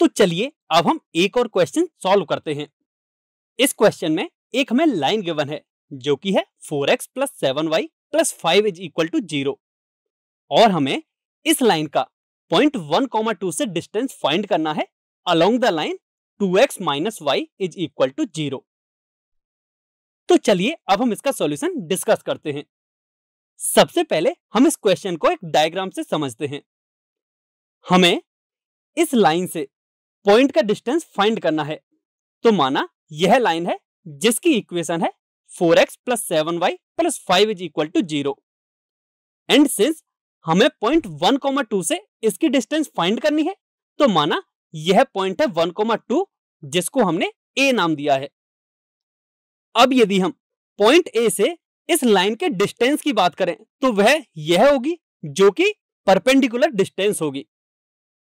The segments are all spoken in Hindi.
तो चलिए अब हम एक और क्वेश्चन सॉल्व करते हैं। इस क्वेश्चन में एक हमें लाइन गिवन है, जो कि है four x plus seven y plus five is equal to zero और हमें इस लाइन का पॉइंट वन कॉमा टू से डिस्टेंस फाइंड करना है along the line two x minus y is equal to zero तो चलिए अब हम इसका सॉल्यूशन डिस्कस करते हैं। सबसे पहले हम इस क्वेश्चन को एक डायग्राम से समझते हैं। हमें इस लाइन से पॉइंट का डिस्टेंस फाइंड करना है। तो माना यह लाइन है, जिसकी इक्वेशन है four x plus seven y plus five is equal to zero. And since हमें पॉइंट वन कोमा टू से इसकी डिस्टेंस फाइंड करनी है तो माना यह पॉइंट है वन कोमा टू, जिसको हमने ए नाम दिया है। अब यदि हम पॉइंट ए से इस लाइन के डिस्टेंस की बात करें तो वह यह होगी जो कि परपेंडिकुलर डिस्टेंस होगी।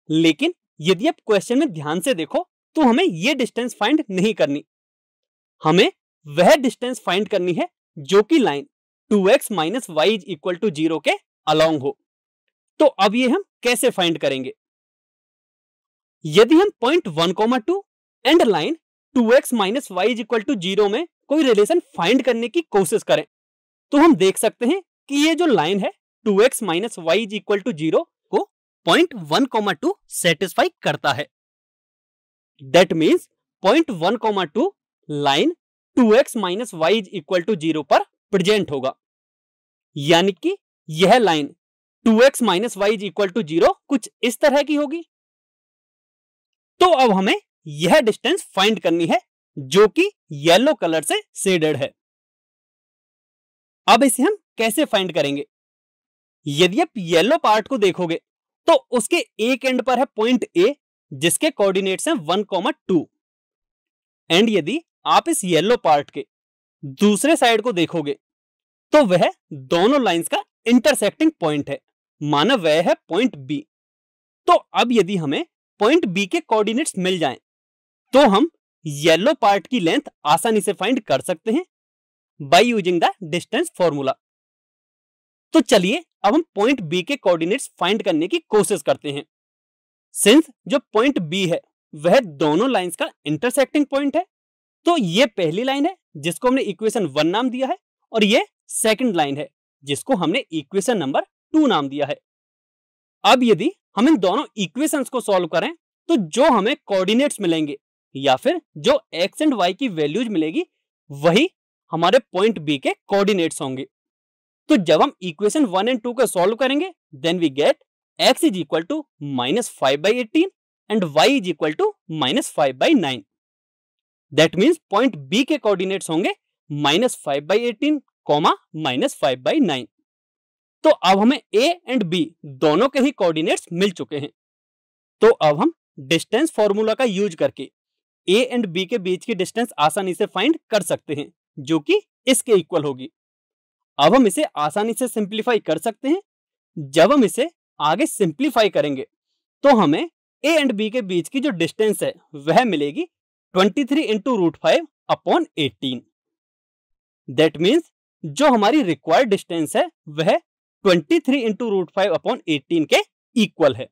लेकिन यदि आप क्वेश्चन में ध्यान से देखो तो हमें यह डिस्टेंस फाइंड नहीं करनी। हमें वह डिस्टेंस फाइंड करनी है जो कि line two x minus y is equal to zero के अलोंग हो। तो अब ये हम कैसे फाइंड करेंगे? यदि हम point one comma two and line two x minus y is equal to zero में कोई रिलेशन फाइंड करने की कोशिश करें तो हम देख सकते हैं कि ये जो लाइन है two x minus y is equal to zero point one comma two satisfy करता है। That means point one comma two line two x minus y is equal to zero पर प्रेजेंट होगा। यानी कि यह line two x minus y is equal to zero कुछ इस तरह की होगी। तो अब हमें यह डिस्टेंस फाइंड करनी है, जो कि येलो कलर से शेडेड है। अब इसे हम कैसे फाइंड करेंगे? यदि आप येलो पार्ट को देखोगे तो उसके एक एंड पर है पॉइंट ए जिसके कोऑर्डिनेट्स हैं वन कॉमा टू एंड यदि आप इस येलो पार्ट के दूसरे साइड को देखोगे तो वह दोनों लाइंस का इंटरसेक्टिंग पॉइंट है। माना वह है पॉइंट बी तो अब यदि हमें पॉइंट बी के कोऑर्डिनेट्स मिल जाएँ, तो हम येलो पार्ट की लेंथ आसानी से फाइंड कर सकते हैं by using the distance formula तो चलिए, अब हम पॉइंट बी के कोऑर्डिनेट्स फाइंड करने की कोशिश करते हैं। सिंस जो पॉइंट बी है, वह दोनों लाइंस का इंटरसेक्टिंग पॉइंट है तो ये पहली लाइन है, जिसको हमने इक्वेशन वन नाम दिया है, और ये सेकंड लाइन है, जिसको हमने इक्वेशन नंबर टू नाम दिया है। अब यदि हम इन दोनों इक्वेशंस को सॉल्व करें तो जो हमें कोऑर्डिनेट्स मिलेंगे, या फिर जो एक्स एंड वाई की वैल्यूज़ मिलेगी, वही हमारे पॉइंट बी के कोऑर्डिनेट्स होंगे। तो जब हम इक्वेशन वन एंड टू को सॉल्व करेंगे then we get x is equal to minus five by eighteen and y is equal to minus five by nine that means point B के कोऑर्डिनेट्स होंगे minus five by eighteen comma minus five by nine तो अब हमें ए एंड बी दोनों के ही कोऑर्डिनेट्स मिल चुके हैं। तो अब हम डिस्टेंस फॉर्मूला का यूज़ करके ए एंड बी के बीच की डिस्टेंस आसानी से फाइंड कर सकते हैं, जो कि इसके इक्वल होगी। अब हम इसे आसानी से सिंप्लीफाई कर सकते हैं। जब हम इसे आगे सिंप्लीफाई करेंगे तो हमें ए एंड बी के बीच की जो डिस्टेंस है, वह मिलेगी 23 three into root five upon eighteen that means जो हमारी रिक्वायर्ड डिस्टेंस है, वह 23 three into root five upon eighteen के इक्वल है।